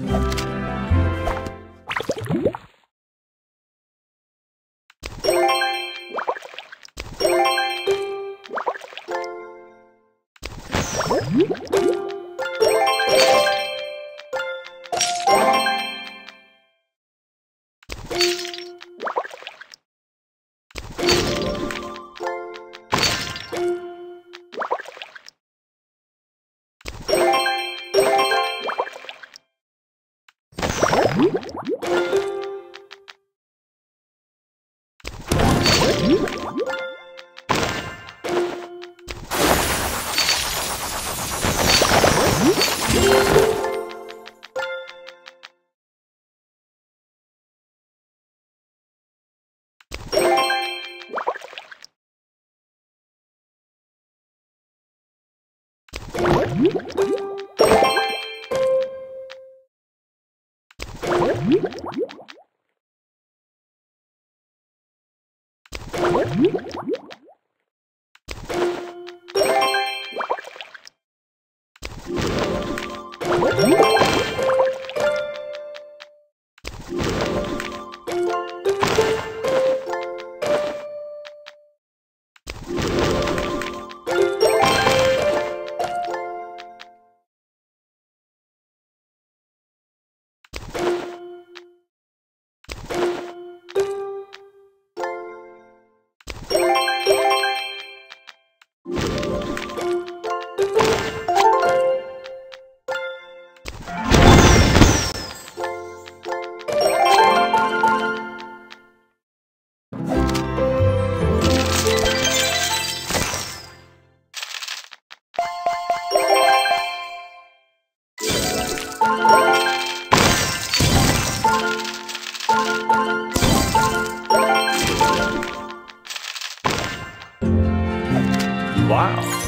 you Woo! What? Wow.